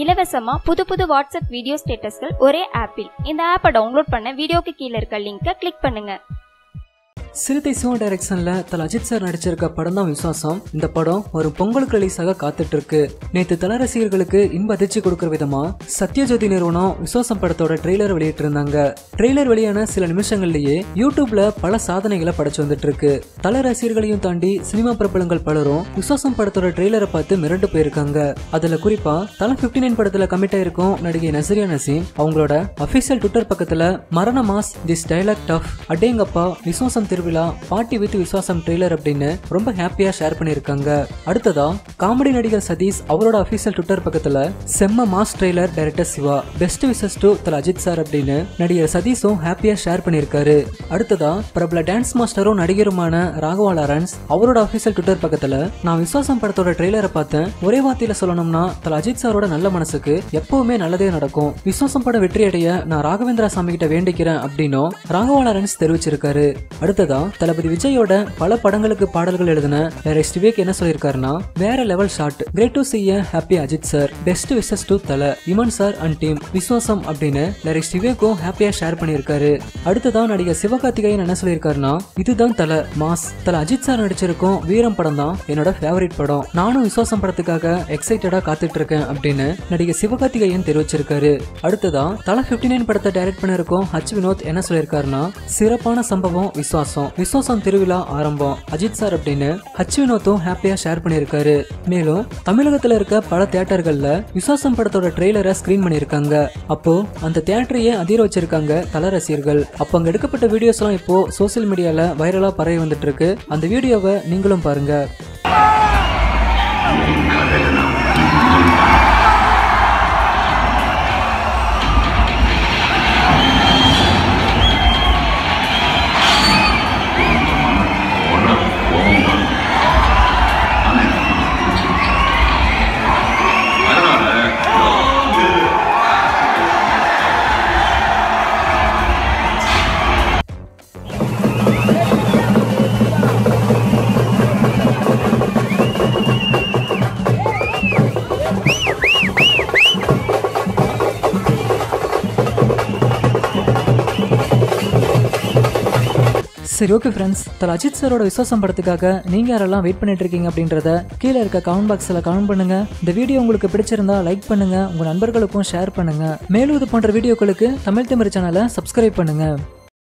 இலவசமா புது புது வாட்ஸ்அப் வீடியோ ஸ்டேட்டஸ்கள் ஒரே ஆப்பில். இந்த ஆப்பை டவுன்லோட் பண்ண வீடியோக்கு கீழே இருக்க லிங்கை கிளிக் பண்ணுங்க. சிறுத்தை சிவா டைரக்ஷன்ல தல அஜித் சார் நடிச்சிருக்க படம் தான் விசுவாசம். இந்த படம் ஒரு பொங்கலுக்கு ரிலீஸாக காத்துட்டு இருக்கு நேற்று தல ரசிகர்களுக்கு இன்ப அதிர்ச்சி கொடுக்கிற விதமா சத்யஜோதி நிறுவனம் விசுவாசம் படத்தோட ட்ரெய்லர் வெளியிட்டு இருந்தாங்க ட்ரெய்லர் வெளியான சில நிமிஷங்கள்லயே யூடியூப்ல பல சாதனைகளை படைச்சு வந்துட்டு இருக்கு தல ரசிகர்களையும் தாண்டி சினிமா பிரபலங்கள் பலரும் விசுவாசம் படத்தோட ட்ரெய்லரை பார்த்து மிரண்டு போயிருக்காங்க. அதுல குறிப்பா தல 59 நைன் படத்துல கமிட் ஆயிருக்கும் நடிகை நசரியா நசீம் அவங்களோட அபிஷியல் ட்விட்டர் பக்கத்துல மரண மாஸ் திஸ் டைலாக் டஃப் அடேங்கப்பா விசுவாசம் திருவிழா பாட்டி வித் விசுவாசம் ட்ரெய்லர் அப்படின்னு ரொம்ப ஹாப்பியா ஷேர் பண்ணிருக்காங்க அடுத்ததா காமெடி நடிகர் சதீஷ் அவரோட அபிஷியல் ட்விட்டர் பக்கத்துல செம்ம mass trailer director Siva best wishes to Thala Ajith sir அப்படின்னு நடிகர் சதீஷும் ஹாப்பியா ஷேர் பண்ணிருக்காரு அடுத்ததா பிரபல டான்ஸ் மாஸ்டரும் நடிகருமான ராகவா லாரன்ஸ் அவரோட அபிஷியல் ட்விட்டர் பக்கத்துல நான் விசுவாசம் படத்தோட ட்ரெய்லரை பார்த்தேன். ஒரே வார்த்தையில சொல்லணும்னா தல அஜித் சாரோட நல்ல மனசுக்கு எப்பவுமே நல்லதே நடக்கும். விசுவாசம் படம் வெற்றி அடைய நான் ராகவேந்திரா சாமி கிட்ட வேண்டிக்கிறேன் அப்படின்னும் ராகவா லாரன்ஸ் தெரிவிச்சிருக்காரு. அடுத்ததா தளபதி விஜயோட பல படங்களுக்கு பாடல்கள் எழுதின வேற விவேக் என்ன சொல்லியிருக்காருன்னா வேற level shot great to see happy Ajith sir best wishes to Thala Imman sir and team Viswasam அப்படின்னு வேற விவேக்கும் ஹாப்பியா ஷேர் பண்ணியிருக்காரு. அடுத்ததா நடிகர் சிவகார்த்திகேயன் என்ன சொல்லியிருக்காருன்னா இதுதான் தல மாஸ் தல அஜித் சார் நடிச்சிருக்கும் வீரம் படம் தான் என்னோட ஃபேவரட் படம். நானும் விஸ்வாசம் படத்துக்காக எக்ஸைட்டடா காத்துட்டு இருக்கேன் அப்படின்னு நடிகர் சிவகார்த்திகேயன் தெரிவிச்சிருக்காரு. அடுத்ததா தல 59 நைன் படத்தை டைரக்ட் பண்ணிருக்கோம் ஹச் வினோத் என்ன சொல்லியிருக்காருன்னா சிறப்பான சம்பவம் விஸ்வாசம் விஸ்வாசம் திருவிழா ஆரம்பம். அஜித் சார் அப்படின்னு ஹச் வினோத்தும் ஹாப்பியா ஷேர் பண்ணியிருக்காரு. மேலும் தமிழகத்துல இருக்க பல தியேட்டர்கள்ல விஸ்வாசம் படத்தோட ட்ரெய்லரை ஸ்கிரீன் பண்ணியிருக்காங்க. அப்போ அந்த தியேட்டரையே அதிர வச்சிருக்காங்க தல ரசிகர்கள். அப்போ அங்க எடுக்கப்பட்ட வீடியோஸ் எல்லாம் இப்போ சோசியல் மீடியால வைரலா பரவி வந்துட்டு இருக்கு. அந்த வீடியோவை நீங்களும் பாருங்க. சரி ஓகே ஃப்ரெண்ட்ஸ் தல அஜித் சாரோட விசுவாசம் படத்துக்காக நீங்க யாரெல்லாம் வெயிட் பண்ணிட்டு இருக்கீங்க அப்படின்றத கீழே இருக்க கமெண்ட் பாக்ஸ்ல கமெண்ட் பண்ணுங்க. இந்த வீடியோ உங்களுக்கு பிடிச்சிருந்தா லைக் பண்ணுங்க. உங்க நண்பர்களுக்கும் ஷேர் பண்ணுங்க. மேலும் இது போன்ற வீடியோக்களுக்கு தமிழ் திமிர் சேனலை சப்ஸ்கிரைப் பண்ணுங்க.